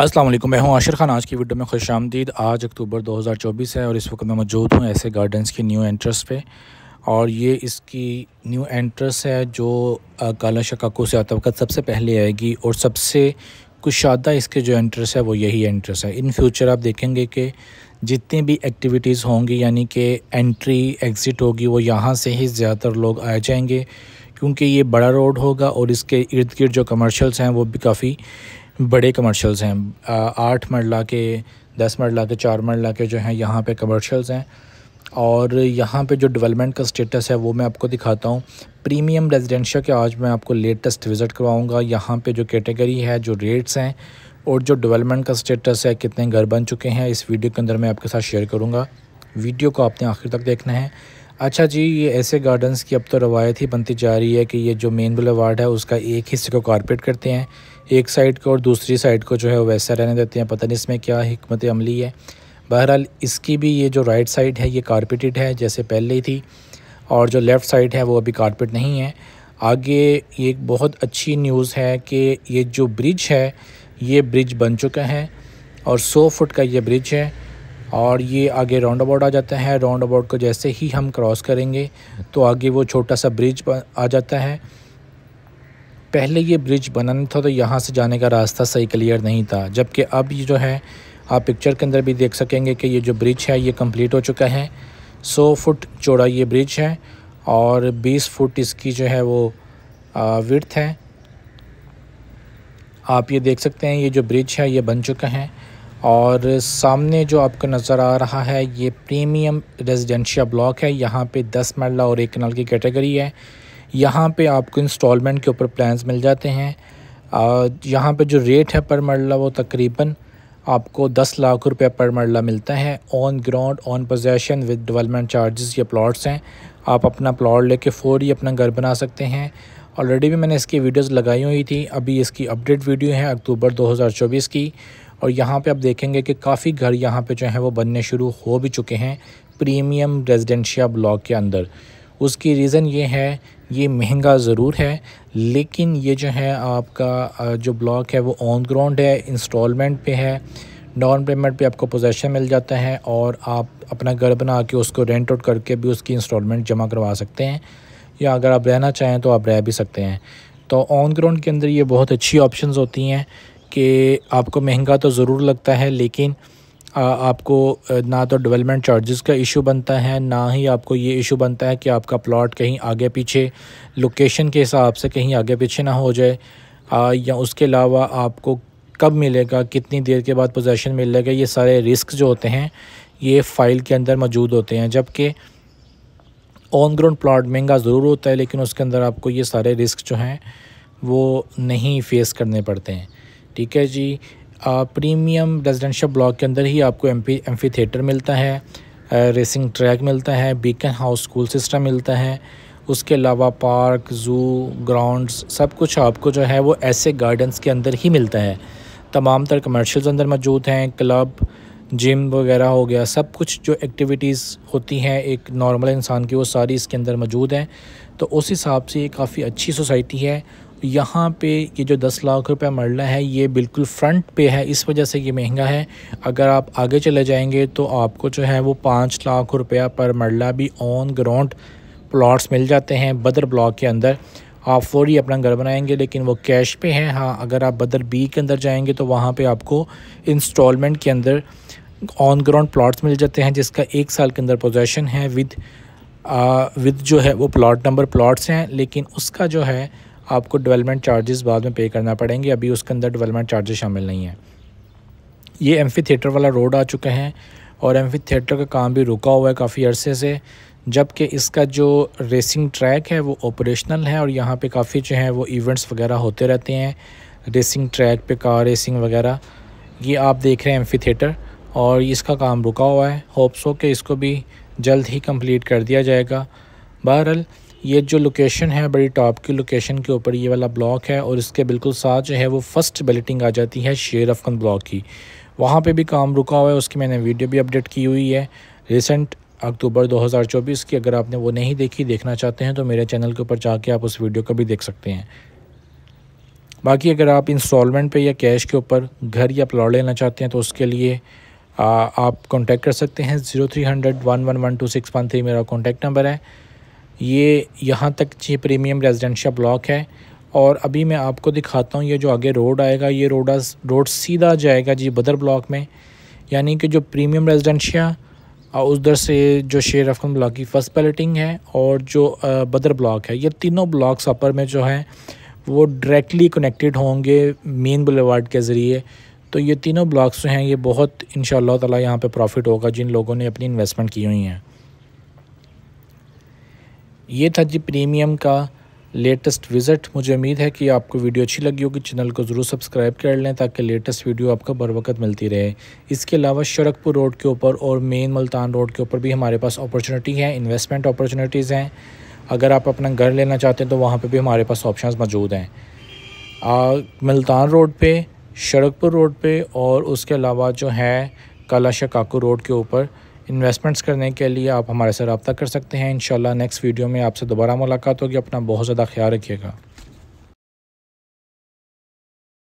वालेकुम मैं हूँ आशिर खान। आज की वीडियो में खुश आमदीद। आज अक्टूबर 2024 है और इस वक्त मैं मौजूद हूँ ऐसे गार्डन्स की न्यू एंट्रेंस पे। और ये इसकी न्यू एंट्रेंस है जो काला शकाको से आता वक्त सबसे पहले आएगी और सबसे कुशादा इसके जो एंट्रेंस है वो यही एंट्रेंस है। इन फ्यूचर आप देखेंगे कि जितनी भी एक्टिविटीज़ होंगी, यानी कि एंट्री, एग्ज़िट होगी, वो यहाँ से ही ज़्यादातर लोग आ जाएँगे। क्योंकि ये बड़ा रोड होगा और इसके इर्द गिर्द जो कमर्शल्स हैं वो भी काफ़ी बड़े कमर्शल्स हैं। आठ मरला के दस मरला के चार मरला के जो हैं, यहाँ पे कमर्शल्स हैं। और यहाँ पे जो डेवलपमेंट का स्टेटस है, वो मैं आपको दिखाता हूँ। प्रीमियम रेजिडेंशियल के आज मैं आपको लेटेस्ट विज़िट करवाऊँगा। यहाँ पे जो कैटेगरी है, जो रेट्स हैं, और जो डेवलपमेंट का स्टेटस है, कितने घर बन चुके हैं, इस वीडियो के अंदर मैं आपके साथ शेयर करूँगा। वीडियो को आपने आखिर तक देखना है। अच्छा जी, ये ऐसे गार्डन्स की अब तो रवायत ही बनती जा रही है कि ये जो मेन बुलेवार्ड है, उसका एक हिस्से को कारपेट करते हैं। एक साइड को और दूसरी साइड को जो है वैसा रहने देते हैं। पता नहीं इसमें क्या हमत अमली है। बहरहाल इसकी भी ये जो राइट साइड है, ये कारपेटेड है, जैसे पहले ही थी। और जो लेफ़्ट साइड है, वो अभी कारपेट नहीं है। आगे ये बहुत अच्छी न्यूज़ है कि ये जो ब्रिज है, ये ब्रिज बन चुका है और सौ फुट का ये ब्रिज है और ये आगे राउंड अबाउट आ जाता है। राउंड अबाउट को जैसे ही हम क्रॉस करेंगे तो आगे वो छोटा सा ब्रिज आ जाता है। पहले ये ब्रिज बना नहीं था तो यहाँ से जाने का रास्ता सही क्लियर नहीं था। जबकि अब ये जो है, आप पिक्चर के अंदर भी देख सकेंगे कि ये जो ब्रिज है, ये कंप्लीट हो चुका है। सौ फुट चौड़ा ये ब्रिज है और बीस फुट इसकी जो है वो विर्थ है। आप ये देख सकते हैं, ये जो ब्रिज है, ये बन चुका है और सामने जो आपको नज़र आ रहा है, ये प्रीमियम रेजिडेंशियल ब्लॉक है। यहाँ पे दस मरला और एक कनाल की कैटेगरी है। यहाँ पे आपको इंस्टॉलमेंट के ऊपर प्लान्स मिल जाते हैं। यहाँ पे जो रेट है पर मरला वो तकरीबन आपको 10 लाख रुपए पर मरला मिलता है। On ground on possession with development charges ये प्लॉट्स हैं। आप अपना प्लॉट लेके ही अपना घर बना सकते हैं। ऑलरेडी भी मैंने इसकी वीडियोस लगाई हुई थी। अभी इसकी अपडेट वीडियो है अक्टूबर 2024 की। और यहाँ पे आप देखेंगे कि काफ़ी घर यहाँ पे जो है वो बनने शुरू हो भी चुके हैं। प्रीमियम रेजिडेंशिया ब्लॉक के अंदर। उसकी रीज़न ये है, ये महँगा ज़रूर है, लेकिन ये जो है आपका जो ब्लॉक है वो ऑन ग्राउंड है इंस्टॉलमेंट पे है डाउन पेमेंट पे आपको पोजेशन मिल जाता है और आप अपना घर बना के उसको रेंट आउट करके भी उसकी इंस्टॉलमेंट जमा करवा सकते हैं, या अगर आप रहना चाहें तो आप रह भी सकते हैं। तो ऑन ग्राउंड के अंदर ये बहुत अच्छी ऑप्शंस होती हैं कि आपको महँगा तो ज़रूर लगता है, लेकिन आपको ना तो डेवलपमेंट चार्जेस का इशू बनता है ना ही आपको ये इशू बनता है कि आपका प्लॉट कहीं आगे पीछे लोकेशन के हिसाब से कहीं आगे पीछे ना हो जाए। आ, या उसके अलावा आपको कब मिलेगा कितनी देर के बाद पोजेसन मिलेगा ये सारे रिस्क जो होते हैं ये फ़ाइल के अंदर मौजूद होते हैं। जबकि ऑन ग्राउंड प्लाट महँगा ज़रूर होता है लेकिन उसके अंदर आपको ये सारे रिस्क जो हैं वो नहीं फेस करने पड़ते हैं। ठीक है जी? प्रीमियम रेजिडेंशियल ब्लॉक के अंदर ही आपको एम पी एम्फी थिएटर मिलता है रेसिंग ट्रैक मिलता है बीकन हाउस स्कूल सिस्टम मिलता है, उसके अलावा पार्क ज़ू ग्राउंड्स सब कुछ आपको जो है वो ऐसे गार्डन्स के अंदर ही मिलता है। तमाम तर कमर्शल्स अंदर मौजूद हैं क्लब जिम वगैरह हो गया, सब कुछ जो एक्टिविटीज़ होती हैं, एक नॉर्मल इंसान की वो सारी इसके अंदर मौजूद हैं। तो उस हिसाब से ये काफ़ी अच्छी सोसाइटी है यहाँ पे ये जो दस लाख रुपया मरला है, ये बिल्कुल फ्रंट पे है, इस वजह से ये महँगा है। अगर आप आगे चले जाएँगे तो आपको जो है वो पाँच लाख रुपया पर मरला भी ऑन ग्राउंड प्लॉट्स मिल जाते हैं बदर ब्लॉक के अंदर। आप फौरी अपना घर बनाएँगे, लेकिन वो कैश पे है। हाँ अगर आप बदर बी के अंदर जाएँगे तो वहाँ पे आपको इंस्टॉलमेंट के अंदर ऑन ग्राउंड प्लॉट्स मिल जाते हैं, जिसका एक साल के अंदर पोजेसन है विद विद जो है वो प्लॉट नंबर प्लॉट्स हैं। लेकिन उसका जो है आपको डेवलपमेंट चार्जेस बाद में पे करना पड़ेंगे। अभी उसके अंदर डेवलपमेंट चार्जेस शामिल नहीं हैं। ये एम्फी थिएटर वाला रोड आ चुके हैं और एम्फी थिएटर का काम भी रुका हुआ है काफ़ी अरसे से, जबकि इसका जो रेसिंग ट्रैक है वो ऑपरेशनल है और यहाँ पे काफ़ी जो है वो इवेंट्स वगैरह होते रहते हैं। रेसिंग ट्रैक पे कार रेसिंग वगैरह, ये आप देख रहे हैं एम्फी थिएटर और इसका काम रुका हुआ है। होप्स हो कि इसको भी जल्द ही कंप्लीट कर दिया जाएगा। बहरहाल ये जो लोकेशन है बड़ी टॉप की लोकेशन के ऊपर ये वाला ब्लॉक है और इसके बिल्कुल साथ जो है वो फ़र्स्ट बिल्टिंग आ जाती है शेर अफगन ब्लॉक की। वहाँ पे भी काम रुका हुआ है उसकी मैंने वीडियो भी अपडेट की हुई है। रिसेंट अक्टूबर 2024 की अगर आपने वो नहीं देखी देखना चाहते हैं तो मेरे चैनल के ऊपर जाके आप उस वीडियो को भी देख सकते हैं। बाकी अगर आप इंस्टॉलमेंट पे या कैश के ऊपर घर या प्लॉट लेना चाहते हैं तो उसके लिए आ, आप कांटेक्ट कर सकते हैं। Zero three hundred one one one two six one three मेरा कॉन्टैक्ट नंबर है। ये यहाँ तक जी प्रीमियम रेजिडेंशियल ब्लॉक है और अभी मैं आपको दिखाता हूँ, ये जो आगे रोड आएगा, ये रोड रोड सीधा जाएगा जी बदर ब्लॉक में। यानी कि जो प्रीमियम रेजिडेंशिया और उधर से जो शेर अफगन ब्लॉक की फ़र्स्ट पैलेटिंग है और जो बदर ब्लॉक है। ये तीनों ब्लॉक्स अपर में जो है, वो डायरेक्टली कनेक्टेड होंगे मेन बुलेवार्ड के ज़रिए। तो ये तीनों ब्लॉक्स जो हैं, ये बहुत इन ताला यहाँ पे प्रॉफिट होगा जिन लोगों ने अपनी इन्वेस्टमेंट की हुई हैं। ये था जी प्रीमियम का लेटेस्ट विज़िट। मुझे उम्मीद है कि आपको वीडियो अच्छी लगी होगी। चैनल को ज़रूर सब्सक्राइब कर लें ताकि लेटेस्ट वीडियो आपको बर वक्त मिलती रहे। इसके अलावा शरकपुर रोड के ऊपर और मेन मुल्तान रोड के ऊपर भी हमारे पास अपॉर्चुनिटी है इन्वेस्टमेंट अपॉर्चुनिटीज़ हैं। अगर आप अपना घर लेना चाहते हैं तो वहाँ पर भी हमारे पास ऑप्शन मौजूद हैं। मुल्तान रोड पर शरकपुर रोड पर और उसके अलावा जो है काला काकू रोड के ऊपर इन्वेस्टमेंट्स करने के लिए आप हमारे से रबता कर सकते हैं। इन नेक्स्ट वीडियो में आपसे दोबारा मुलाकात होगी। अपना बहुत ज़्यादा ख्याल रखिएगा।